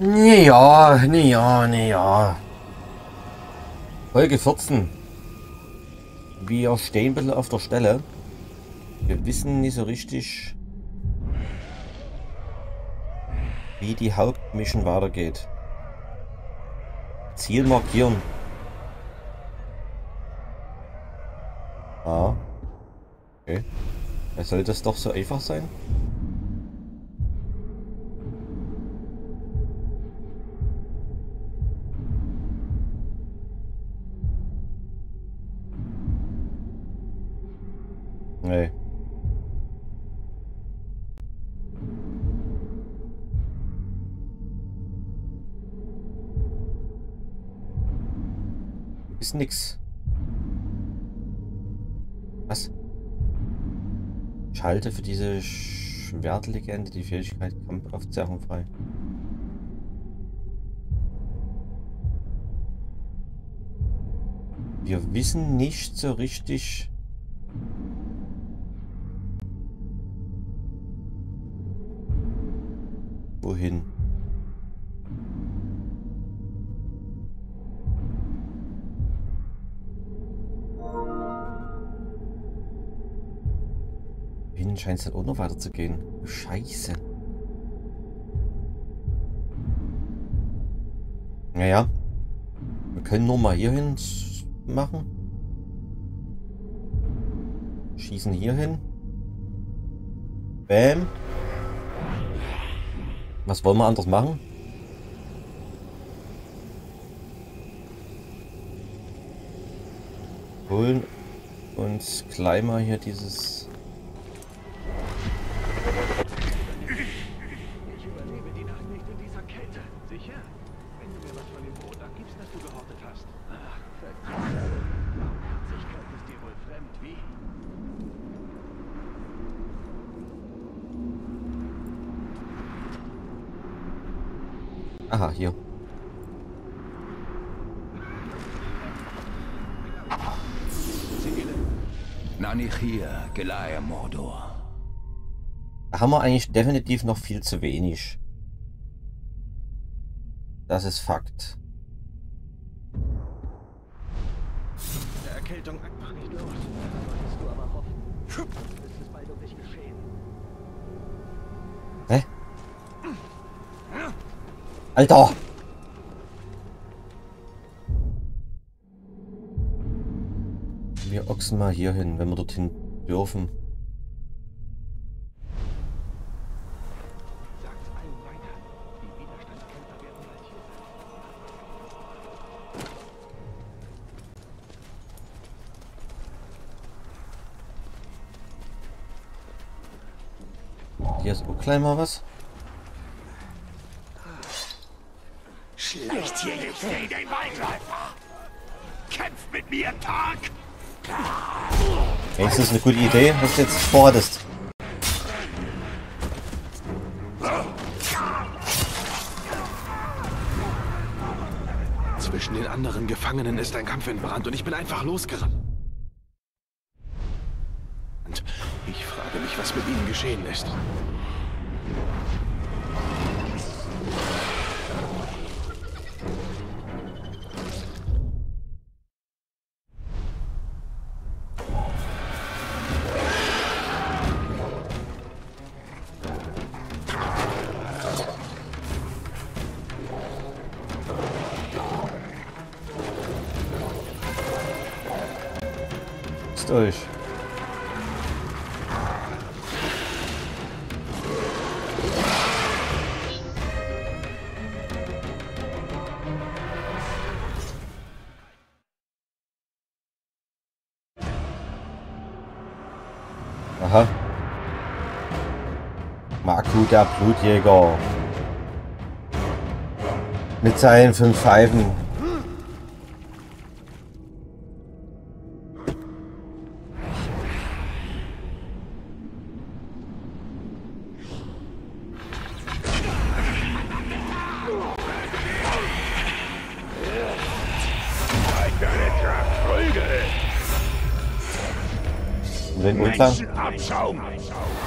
Ja, nee, ja, nee, ja. Folge 14. Wir stehen ein bisschen auf der Stelle. Wir wissen nicht so richtig, wie die Hauptmission weitergeht. Ziel markieren. Ah. Okay. Soll das doch so einfach sein? Ist nix. Was? Schalte für diese Schwertlegende die Fähigkeit Kampfaufzeichnung frei. Wir wissen nicht so richtig, wohin. Hin scheint es dann auch noch weiter zu gehen. Scheiße. Naja. Wir können nur mal hier hin machen. Schießen hier hin. Bam. Was wollen wir anders machen? Holen uns gleich mal hier dieses... Ich überlebe die Nacht nicht in dieser Kälte. Sicher? Wenn du mir was von dem Brot abgibst, das du gehortet hast. Ach, vergiss es. Barmherzigkeit ist dir wohl fremd, wie? Aha, hier. Ziele. Nanichir, Gelaya Mordor. Da haben wir eigentlich definitiv noch viel zu wenig. Das ist Fakt. Der Erkältung einfach nicht los. Solltest du aber hoffen. Es ist bald um dich geschehen. Hä? Alter! Wir ochsen mal hier hin, wenn wir dorthin dürfen. Hier ist auch gleich mal was. Schleicht hier nicht gegen den Waldläufer! Kämpft mit mir, Tag! Ist das eine gute Idee, was du jetzt vorhattest? Zwischen den anderen Gefangenen ist ein Kampf entbrannt und ich bin einfach losgerannt. Geschehen ist. Euch. Aha. Marku, der Blutjäger. Mit seinen fünf Pfeifen. Und den Unklang. Abschaum!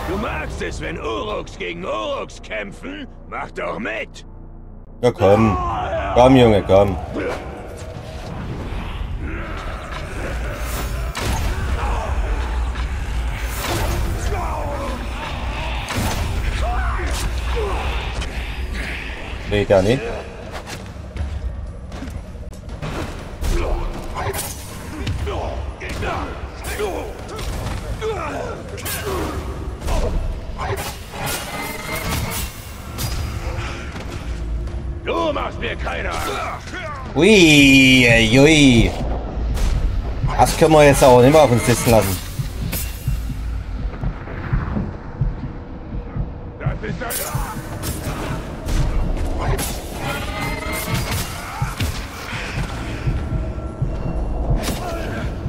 Du magst es, wenn Uruks gegen Uruks kämpfen? Mach doch mit! Ja, komm. Komm, Junge, komm. Nee, gar nicht. Mir keine Angst. Ui, ui. Das können wir jetzt auch nicht mehr auf uns sitzen lassen.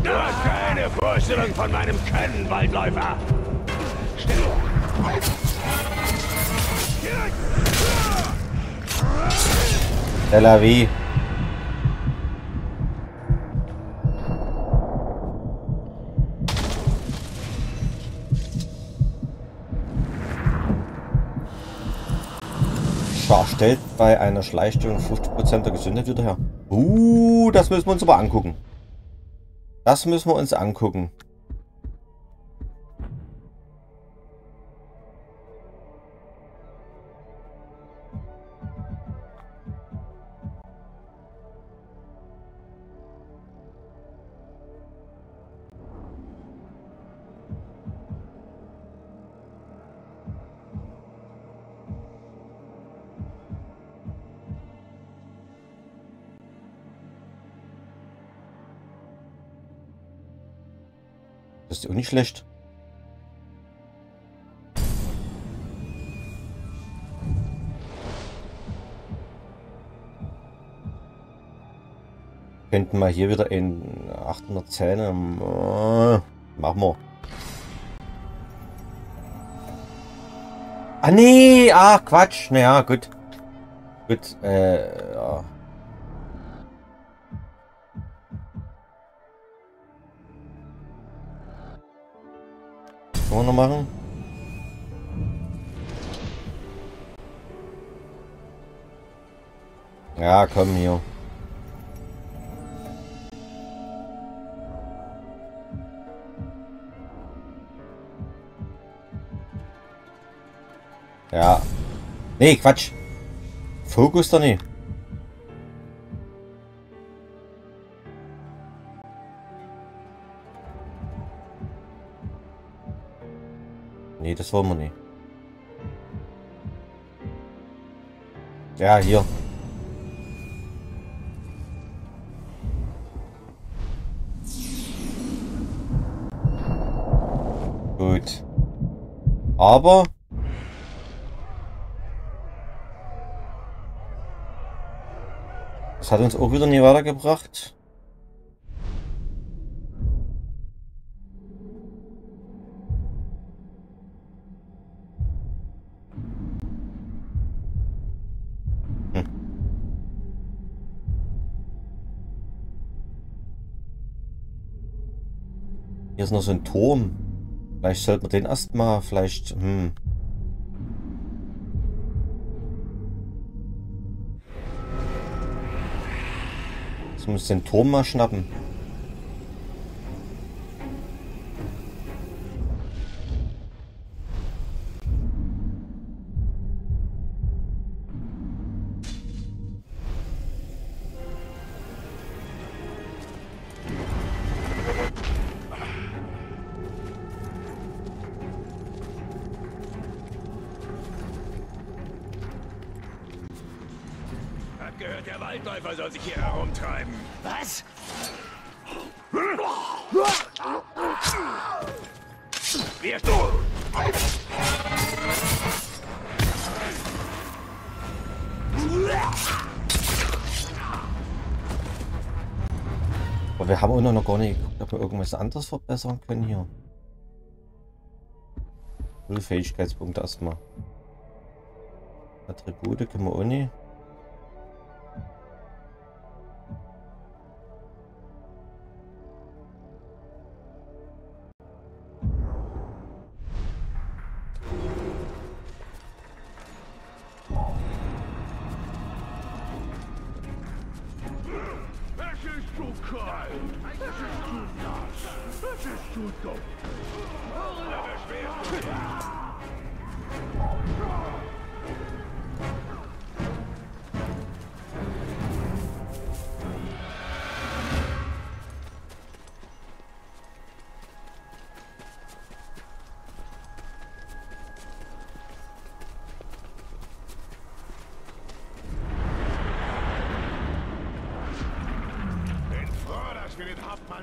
Du hast keine Vorstellung von meinem Können, Waldläufer. Tel Aviv. Stellt bei einer Schleichstörung 50% der Gesundheit wieder her. Uh, das müssen wir uns aber angucken. Das müssen wir uns angucken. Auch nicht schlecht. Könnten wir hier wieder in 800 Zähne. äh, Machen wir. Ah nee, ah Quatsch. Naja, gut. Gut, äh, ja. Können wir noch machen? Ja, komm hier. Ja. Nee, Quatsch. Fokus doch nicht. Nee, das wollen wir nicht. Ja, hier. Gut. Aber... Das hat uns auch wieder nie weitergebracht. Ist noch so ein Turm. Vielleicht sollten wir den erstmal, vielleicht, hm. Jetzt muss den Turm mal schnappen. Wir noch gar nicht geguckt, ob wir irgendwas anderes verbessern können hier. Null Fähigkeitspunkte erstmal. Attribute können wir auch nicht.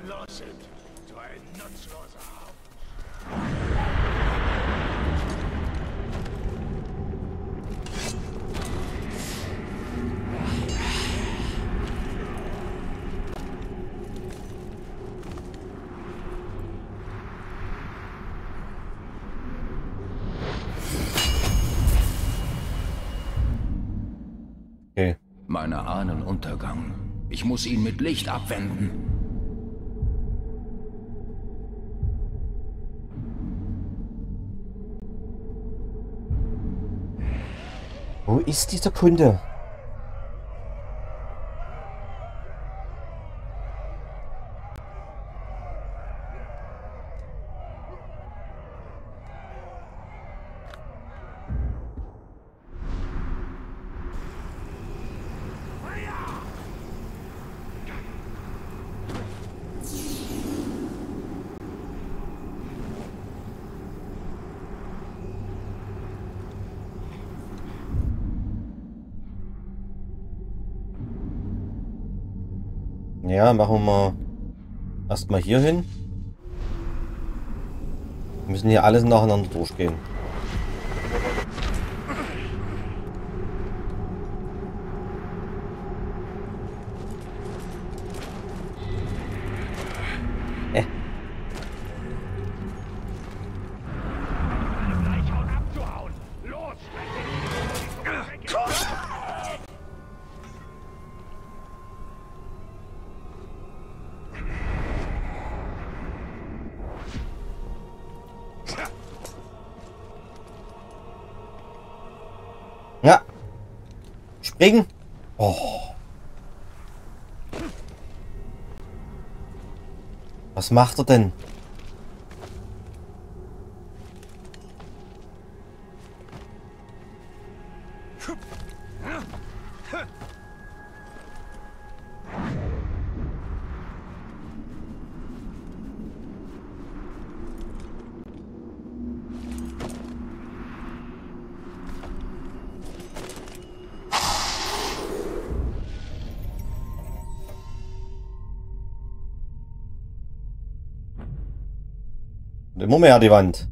Los sind. So ein nutzloser Haufen. Okay. Meine Ahnen Untergang. Ich muss ihn mit Licht abwenden. Ist dieser Kunde? Ja, machen wir erstmal hier hin. Wir müssen hier alles nacheinander durchgehen. Springen. Oh. Was macht er denn? Immer mehr die Wand.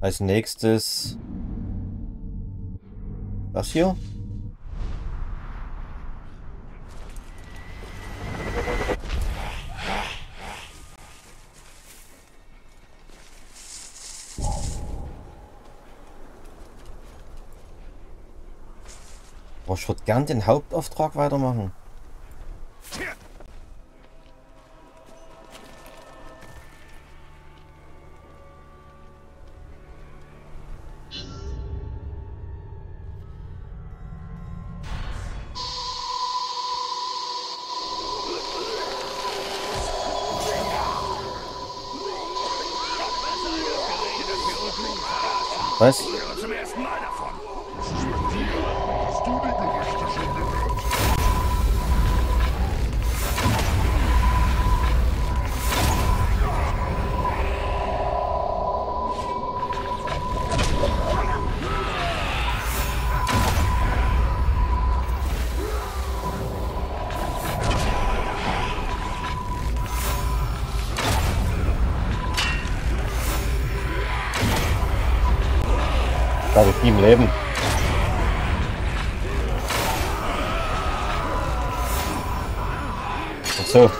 Als nächstes das hier. Ich würde gern den Hauptauftrag weitermachen. 走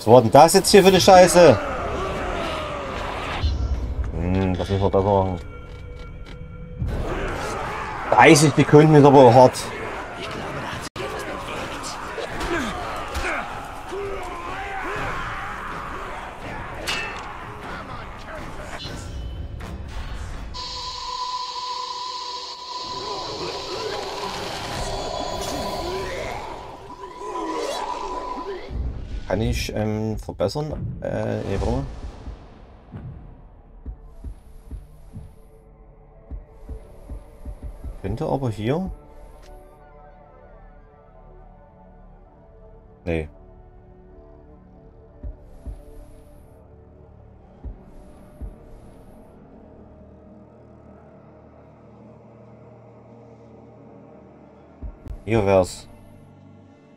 Was war denn das jetzt hier für eine Scheiße? Hm, das müssen wir besser machen. 30 Sekunden ist aber hart. Verbessern? Äh, warte mal. Könnte aber hier. Nee. Hier wär's.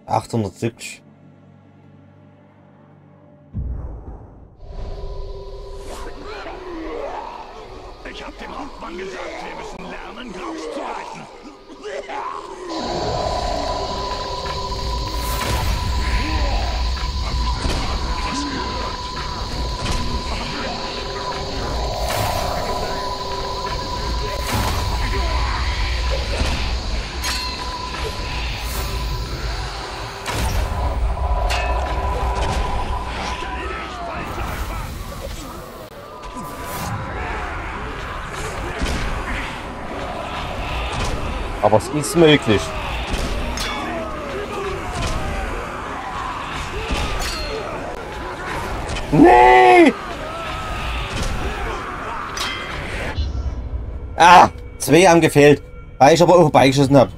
870. Aber es ist möglich. Nee! Ah! Zwei haben gefehlt. Weil ich aber auch vorbeigeschossen habe.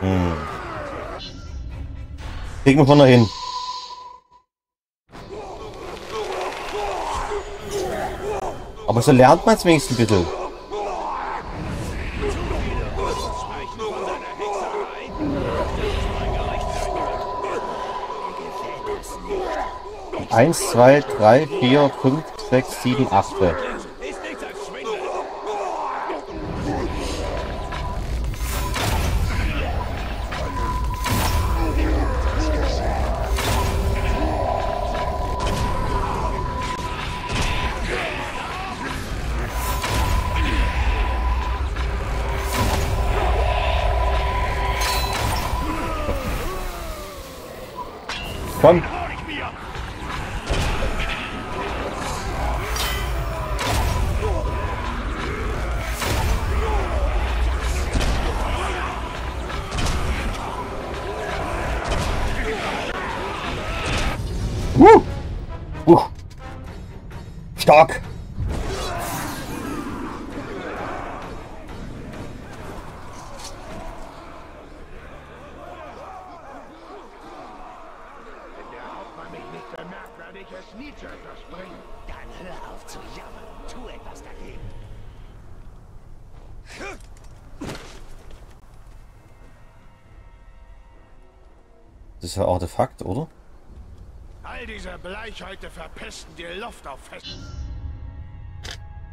Da mehr? Kriegen wir vorne hin. Aber so lernt man es wenigstens bitte. Eins, zwei, drei, vier, fünf, sechs, sieben, acht. Dagegen. Das ist ja Artefakt, oder? Bleichhäute verpesten die Luft auf Fest.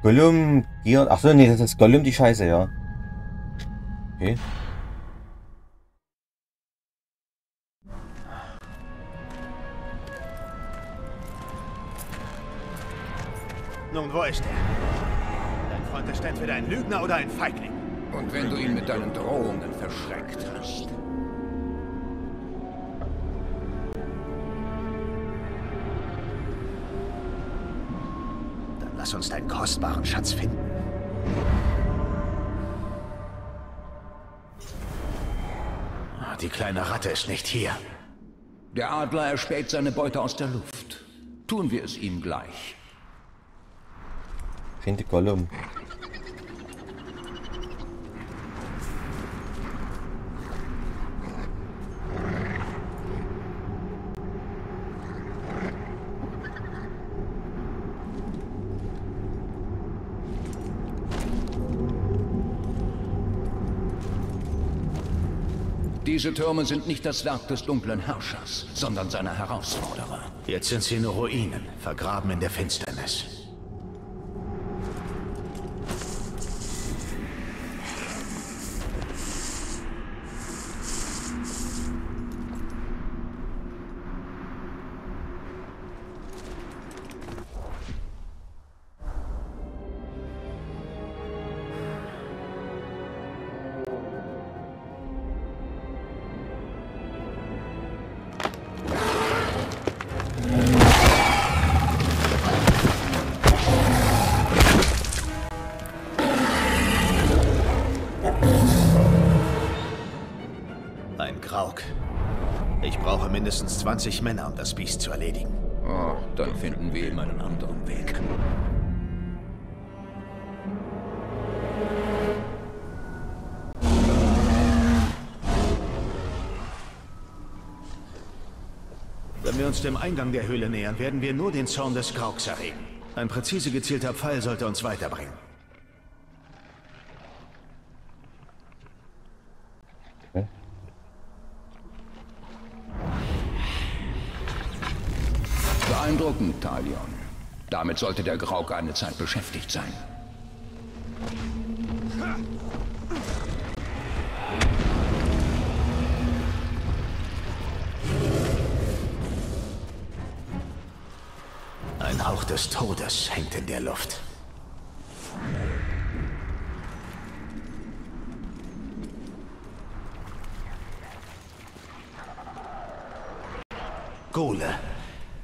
Gollum, Gier. Achso, nee, das ist Gollum die Scheiße, ja. Okay. Nun, wo ist er? Dein Freund ist entweder ein Lügner oder ein Feigling. Und wenn du ihn mit deinen Drohungen verschreckt hast. Lass uns deinen kostbaren Schatz finden. Ah, die kleine Ratte ist nicht hier. Der Adler erspäht seine Beute aus der Luft. Tun wir es ihm gleich. Finde Gollum. Diese Türme sind nicht das Werk des dunklen Herrschers, sondern seiner Herausforderer. Jetzt sind sie nur Ruinen, vergraben in der Finsternis. 20 Männer, um das Biest zu erledigen. Oh, dann finden wir ihm einen anderen Weg. Wenn wir uns dem Eingang der Höhle nähern, werden wir nur den Zorn des Grauks erregen. Ein präzise gezielter Pfeil sollte uns weiterbringen. Beeindruckend, Talion. Damit sollte der Grauke eine Zeit beschäftigt sein. Ein Hauch des Todes hängt in der Luft. Gole,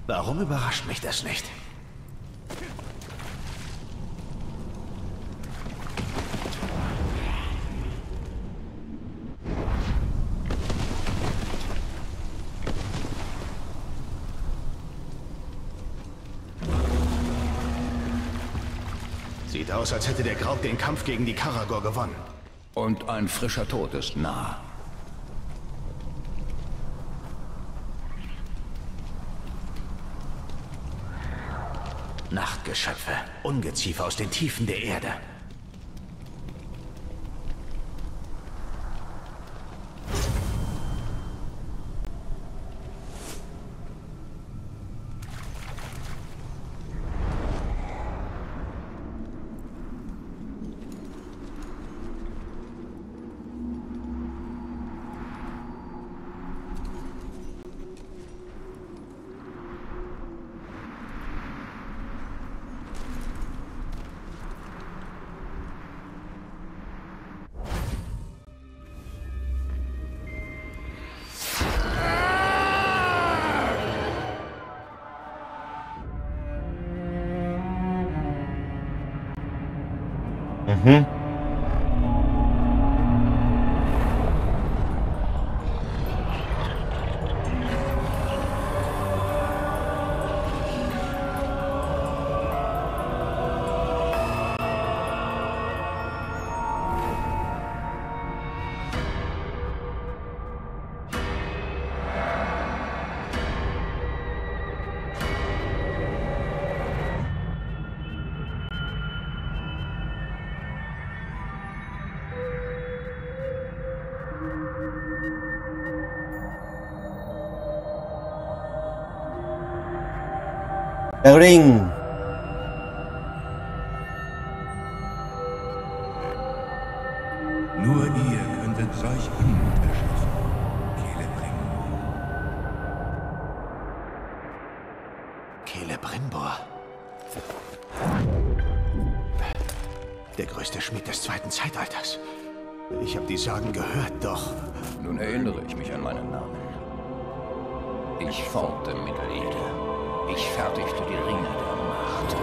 warum überrascht mich das nicht? Sieht aus, als hätte der Grauk den Kampf gegen die Karagor gewonnen. Und ein frischer Tod ist nah. Nachtgeschöpfe, Ungeziefer aus den Tiefen der Erde. Mhm. Ring. Nur ihr könntet solch Unmut erschaffen, Celebrimbor. Celebrimbor. Der größte Schmied des zweiten Zeitalters. Ich habe die Sagen gehört, doch Nun erinnere ich mich an meinen Namen. Ich formte Mittelerde. Ich fertigte die Ringe der Macht.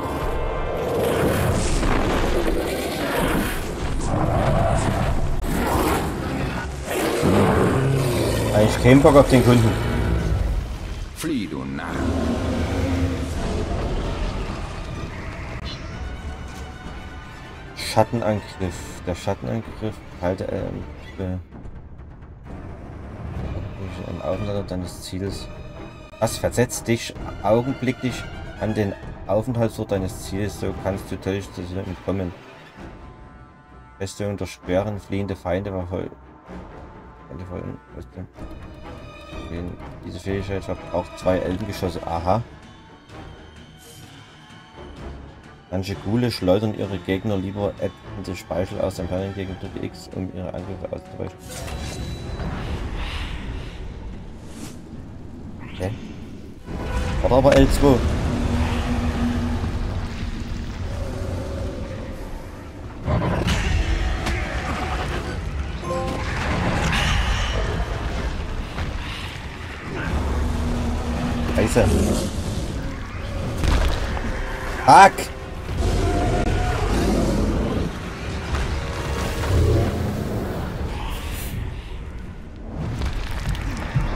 keinen Bock auf den Kunden. Flieh, du Narr. Schattenangriff. Der Schattenangriff halte ähm, be- im Aufenthalt deines Ziels. Was versetzt dich augenblicklich an den Aufenthaltsort deines Ziels, so kannst du dir entkommen. Festungen durchqueren, fliehende Feinde verfolgen. Diese Fähigkeit verbraucht zwei Eldengeschosse. Aha. Manche Ghule schleudern ihre Gegner lieber etliche Speichel aus dem Fernseher gegen drücke X, um ihre Angriffe auszuweichen. Okay. Warte aber L2. Scheiße. Fuck!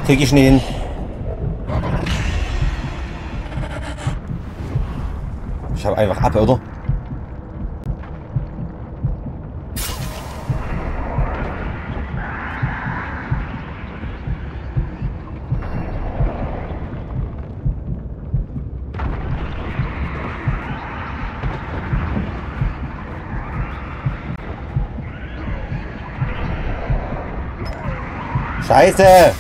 Krieg ich nicht hin. Einfach ab, oder? Scheiße!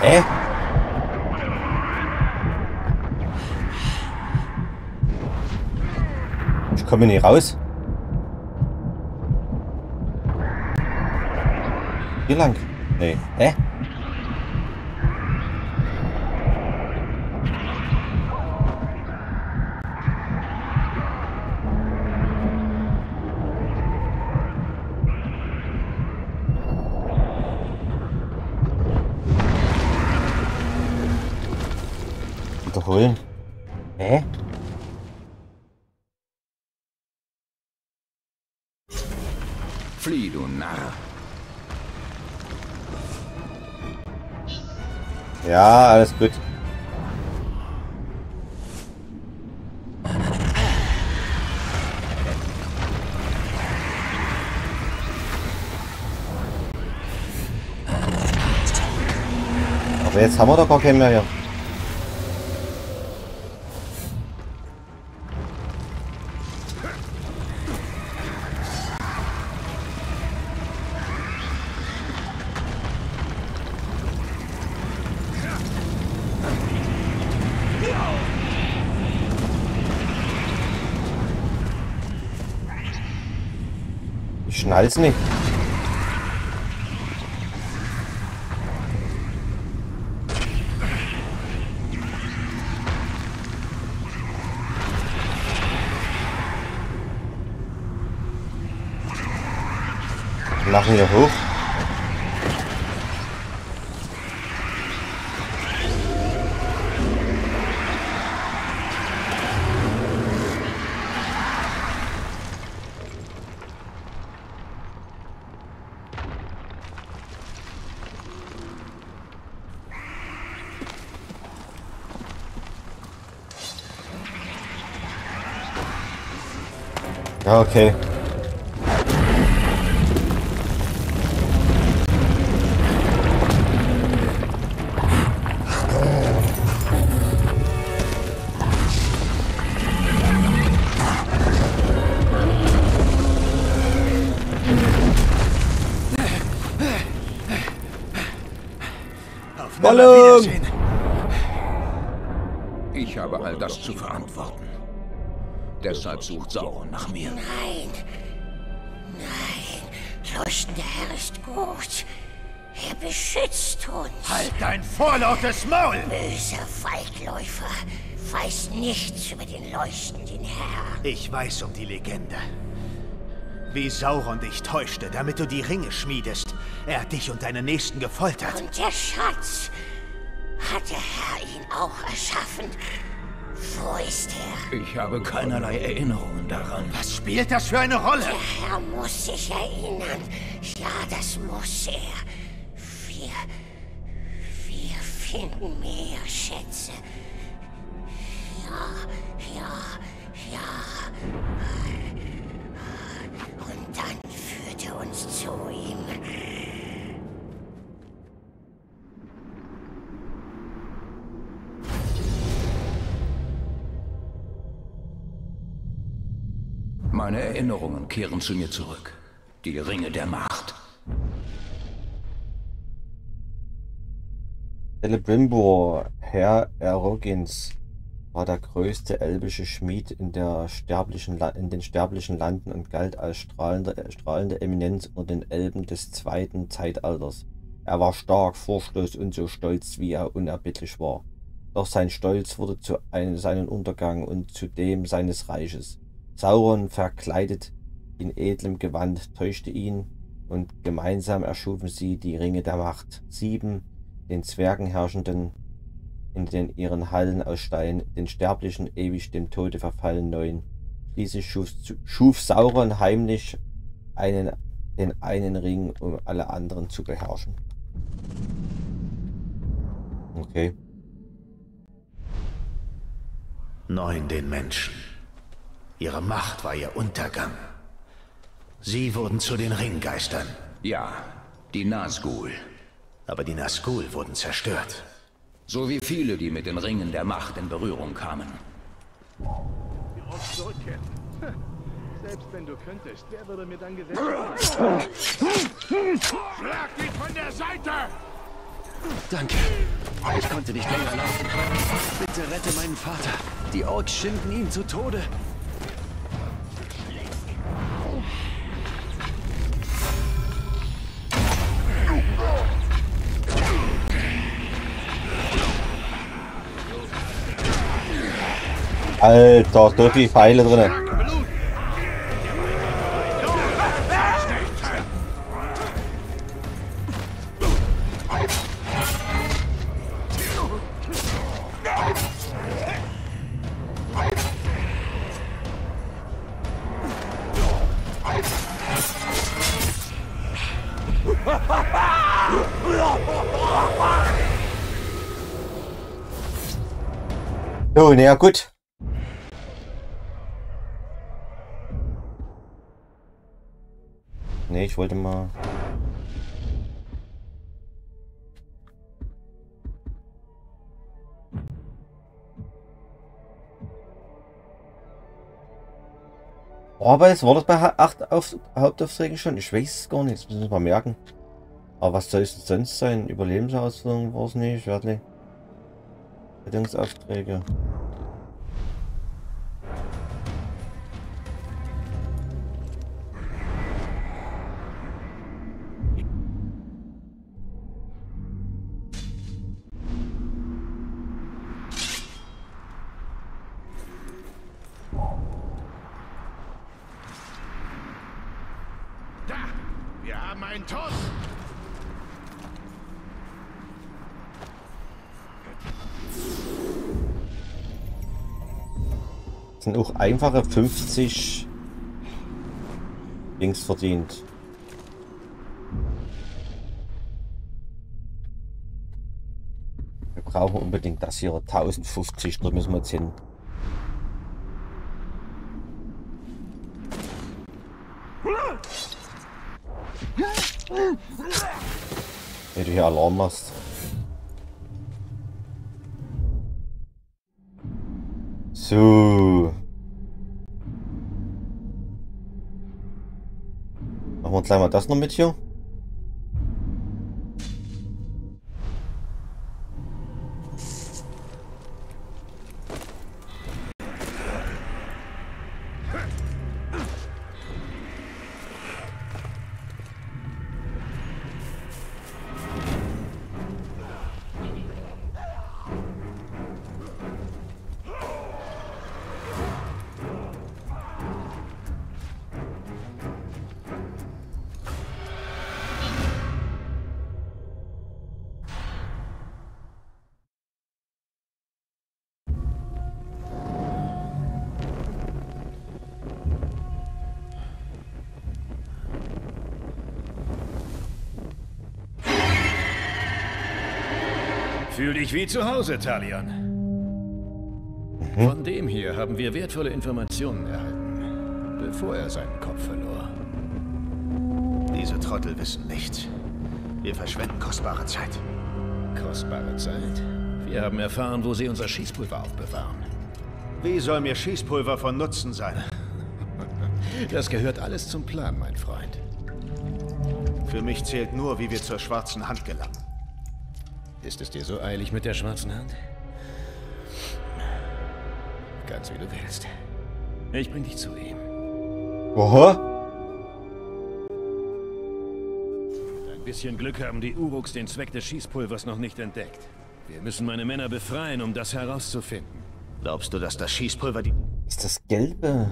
Hä? Ich komme nicht raus. Hier lang? Nee. Hä? Flieh, du Narr. Ja, alles gut. Aber jetzt haben wir doch gar keinen mehr hier. Schnall's nicht. Machen wir hoch. Okay. Auf Deshalb sucht Sauron nach mir. Nein. Nein. Leuchtender Herr ist gut. Er beschützt uns. Halt dein vorlautes Maul! Böser Waldläufer. Weiß nichts über den leuchtenden Herr. Ich weiß um die Legende. Wie Sauron dich täuschte, damit du die Ringe schmiedest. Er hat dich und deine Nächsten gefoltert. Und der Schatz. Hat der Herr ihn auch erschaffen? Wo ist er? Ich habe keinerlei Erinnerungen daran. Was spielt das für eine Rolle? Der Herr muss sich erinnern. Ja, das muss er. Wir. Wir finden mehr Schätze. Ja, ja, ja. Und dann führt er uns zu ihm. Meine Erinnerungen kehren zu mir zurück. Die Ringe der Macht. Celebrimbor, Herr Erogins, war der größte elbische Schmied in, sterblichen in den sterblichen Landen und galt als strahlende, strahlende Eminenz unter den Elben des zweiten Zeitalters. Er war stark, furchtlos und so stolz, wie er unerbittlich war. Doch sein Stolz wurde zu einem, seinem Untergang und zu dem seines Reiches. Sauron, verkleidet in edlem Gewand, täuschte ihn, und gemeinsam erschufen sie die Ringe der Macht. Sieben, den Zwergen herrschenden, in den ihren Hallen aus Stein, den Sterblichen ewig dem Tode verfallen neun. Schließlich schuf, schuf Sauron heimlich einen, den einen Ring, um alle anderen zu beherrschen. Okay. Neun den Menschen. Ihre Macht war ihr Untergang. Sie wurden zu den Ringgeistern. Ja, die Nazgul. Aber die Nazgul wurden zerstört. So wie viele, die mit den Ringen der Macht in Berührung kamen. Selbst wenn du könntest, wer würde mir dann gesetzt Schlag ihn von der Seite! Danke. Ich konnte nicht länger laufen. Bitte rette meinen Vater. Die Orks schinden ihn zu Tode. Alter, so viele Pfeile drin. So, na ja, gut. Ich wollte mal. Aber es war das bei 8 auf Hauptaufträgen schon. Ich weiß es gar nicht. Das müssen wir mal merken. Aber was soll es sonst sein? Überlebensausführung war es nicht, wirklich. Rettungsaufträge. Haben einen! Das sind auch einfache 50 Dings verdient. Wir brauchen unbedingt das hier 1050, da müssen wir jetzt hin. Hier Alarm machst. So. Machen wir gleich mal das noch mit hier. Fühl dich wie zu Hause, Talion. Von dem hier haben wir wertvolle Informationen erhalten, bevor er seinen Kopf verlor. Diese Trottel wissen nichts. Wir verschwenden kostbare Zeit. Kostbare Zeit? Wir haben erfahren, wo sie unser Schießpulver aufbewahren. Wie soll mir Schießpulver von Nutzen sein? Das gehört alles zum Plan, mein Freund. Für mich zählt nur, wie wir zur schwarzen Hand gelangen. Ist es dir so eilig mit der schwarzen Hand? Ganz wie du willst. Ich bring dich zu ihm. Oha. Mit ein bisschen Glück haben die Uruks den Zweck des Schießpulvers noch nicht entdeckt. Wir müssen meine Männer befreien, um das herauszufinden. Glaubst du, dass das Schießpulver die... Ist das Gelbe?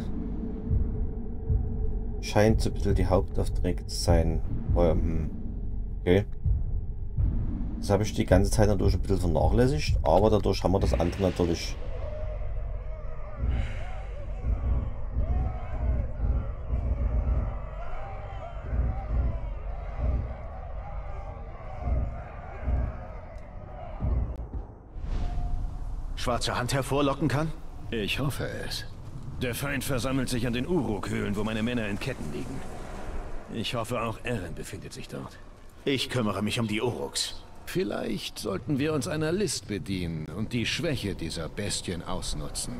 Scheint so ein bisschen die Hauptaufträge zu sein. Ähm, okay. Das habe ich die ganze Zeit natürlich ein bisschen vernachlässigt, aber dadurch haben wir das andere natürlich. schwarze Hand hervorlocken kann? Ich hoffe es. Der Feind versammelt sich an den Uruk-Höhlen, wo meine Männer in Ketten liegen. Ich hoffe, auch Eren befindet sich dort. Ich kümmere mich um die Uruks. Vielleicht sollten wir uns einer List bedienen und die Schwäche dieser Bestien ausnutzen.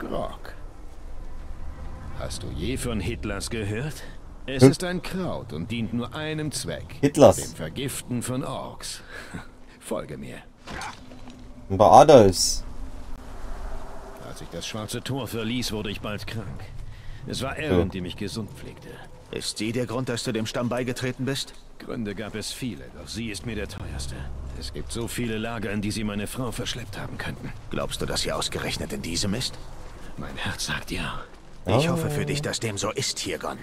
Grog. Hast du je von Hitlers gehört? Es Hm? ist ein Kraut und dient nur einem Zweck. Hitlers. Dem Vergiften von Orks. Folge mir. Bei Adolfs. Als ich das schwarze Tor verließ, wurde ich bald krank. Es war Ja. die mich gesund pflegte. Ist sie der Grund, dass du dem Stamm beigetreten bist? Gründe gab es viele, doch sie ist mir der teuerste. Es gibt so viele Lager, in die sie meine Frau verschleppt haben könnten. Glaubst du, dass sie ausgerechnet in diesem ist? Mein Herz sagt ja. Ich Oh. hoffe für dich, dass dem so ist, Hirgon.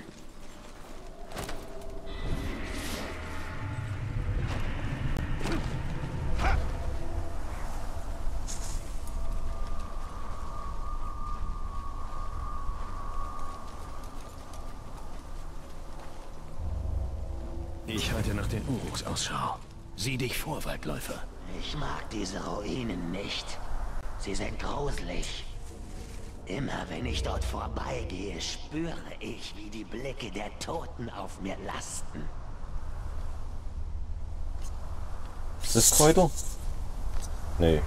Ich halte nach den Uruks Ausschau. Sieh dich vor, Waldläufer. Ich mag diese Ruinen nicht. Sie sind gruselig. Immer wenn ich dort vorbeigehe, spüre ich, wie die Blicke der Toten auf mir lasten. Ist das Kräuter? Nee.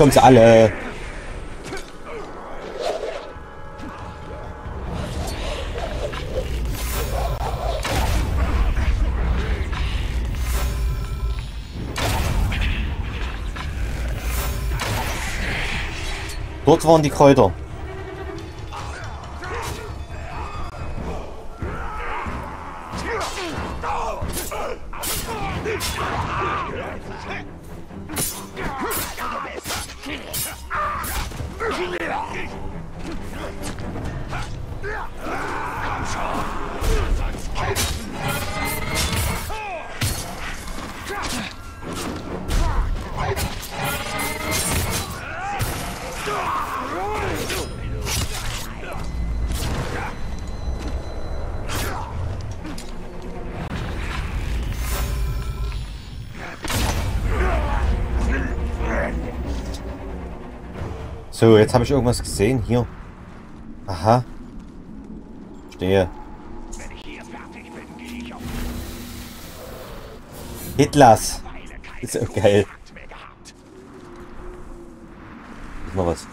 Kommen sie alle. Dort waren die Kräuter. So, jetzt habe ich irgendwas gesehen. Hier. Aha. Stehe. Hitlers. Ist so geil. Ist noch was.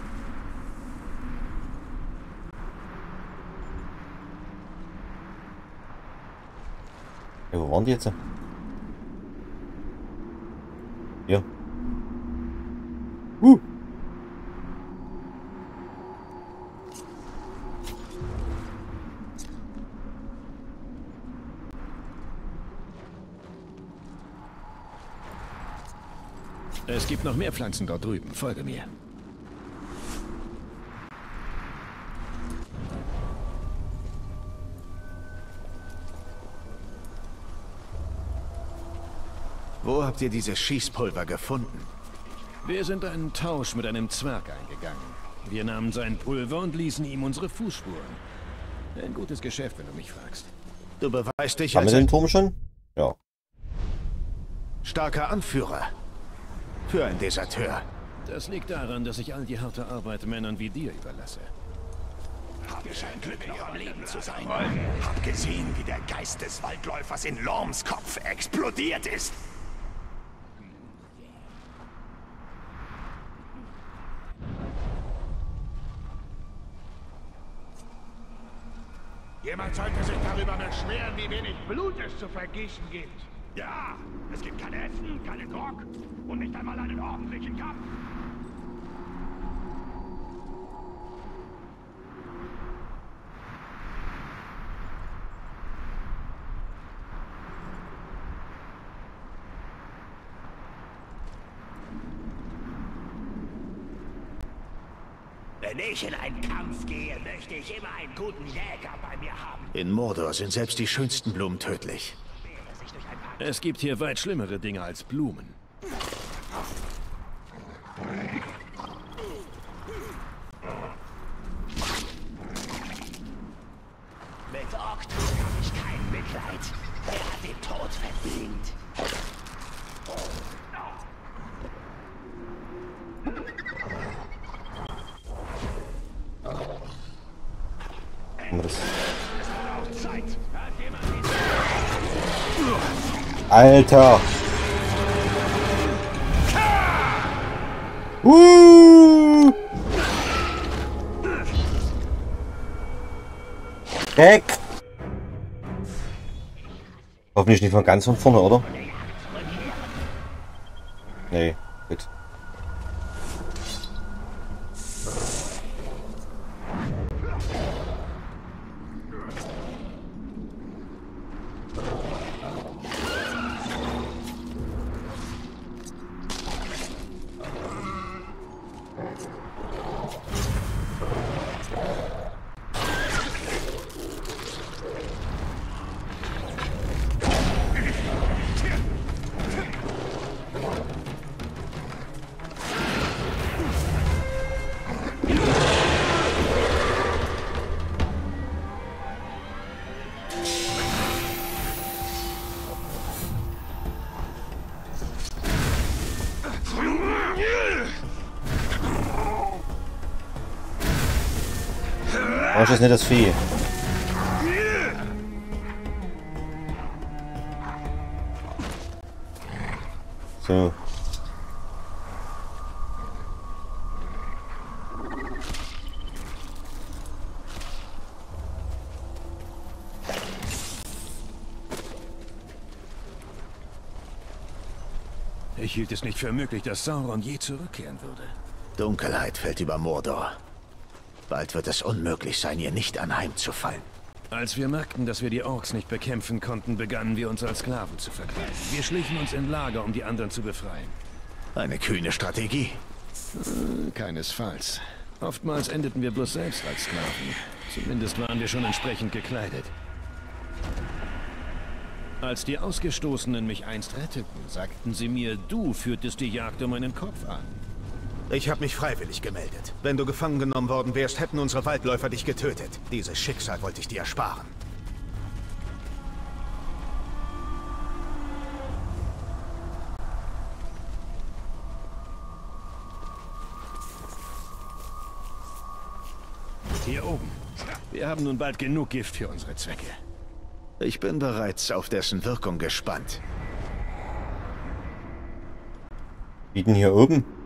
Ja, wo waren die jetzt? Hier. Uh. Es gibt noch mehr Pflanzen dort drüben. Folge mir. Wo habt ihr dieses Schießpulver gefunden? Wir sind einen Tausch mit einem Zwerg eingegangen. Wir nahmen sein Pulver und ließen ihm unsere Fußspuren. Ein gutes Geschäft, wenn du mich fragst. Du beweist dich Haben wir als den ein Turm schon? Ja. starker Anführer. Für ein Deserteur. Das liegt daran, dass ich all die harte Arbeit Männern wie dir überlasse. Hab ich ein Glück, noch am Leben zu sein. Hab gesehen, wie der Geist des Waldläufers in Lorms Kopf explodiert ist. Jemand sollte sich darüber beschweren, wie wenig Blut es zu vergießen gibt. Ja, es gibt kein Essen, keine Grog und nicht einmal einen ordentlichen Kampf. Wenn ich in einen Kampf gehe, möchte ich immer einen guten Jäger bei mir haben. In Mordor sind selbst die schönsten Blumen tödlich. der sich durch ein paar Es gibt hier weit schlimmere Dinge als Blumen. Mit Oktus habe ich kein Mitleid. Er hat den Tod verdient. Haben wir das. Auch Zeit. Hat jemand die Alter! Uh! Weg! Hoffentlich nicht von ganz von vorne, oder? Brauchst jetzt nicht das Vieh. So. Ich hielt es nicht für möglich, dass Sauron je zurückkehren würde. Dunkelheit fällt über Mordor. Bald wird es unmöglich sein, ihr nicht anheimzufallen. Als wir merkten, dass wir die Orks nicht bekämpfen konnten, begannen wir uns als Sklaven zu verkleiden. Wir schlichen uns in Lager, um die anderen zu befreien. Eine kühne Strategie. Keinesfalls. Oftmals endeten wir bloß selbst als Sklaven. Zumindest waren wir schon entsprechend gekleidet. Als die Ausgestoßenen mich einst retteten, sagten sie mir, du führtest die Jagd um meinen Kopf an. Ich habe mich freiwillig gemeldet. Wenn du gefangen genommen worden wärst, hätten unsere Waldläufer dich getötet. Dieses Schicksal wollte ich dir ersparen. Hier oben. Wir haben nun bald genug Gift für unsere Zwecke. Ich bin bereits auf dessen Wirkung gespannt. Bieten hier oben.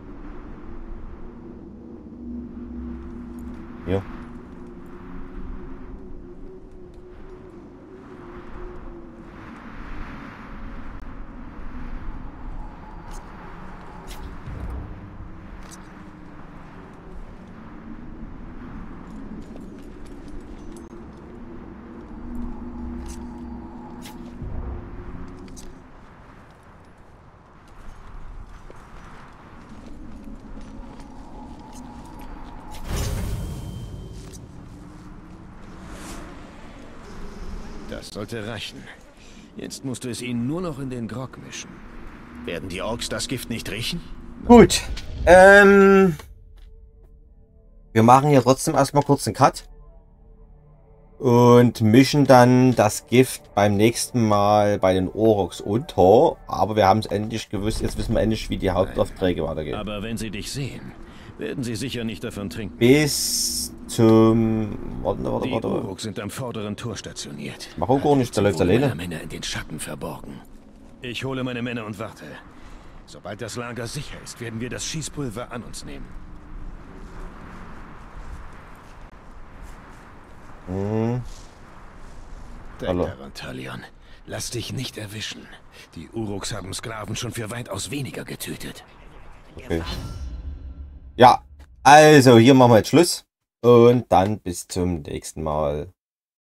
Das sollte reichen. Jetzt musst du es ihnen nur noch in den Grog mischen. Werden die Orks das Gift nicht riechen? Gut. Ähm, wir machen hier trotzdem erstmal kurz einen Cut. Und mischen dann das Gift beim nächsten Mal bei den Oroks unter. Aber wir haben es endlich gewusst. Jetzt wissen wir endlich, wie die Hauptaufträge weitergehen. Aber wenn sie dich sehen, werden sie sicher nicht davon trinken. Bis zum... Warte, warte, Die warte. Uruks sind am vorderen Tor stationiert. Mach auch gar nicht, der läuft alleine. Männer in den Schatten verborgen. Ich hole meine Männer und warte. Sobald das Lager sicher ist, werden wir das Schießpulver an uns nehmen. Hm, Denk Hallo. daran, Talion. Lass dich nicht erwischen. Die Uruks haben Sklaven schon für weitaus weniger getötet. okay. Ja, also hier machen wir jetzt Schluss. Und dann bis zum nächsten Mal.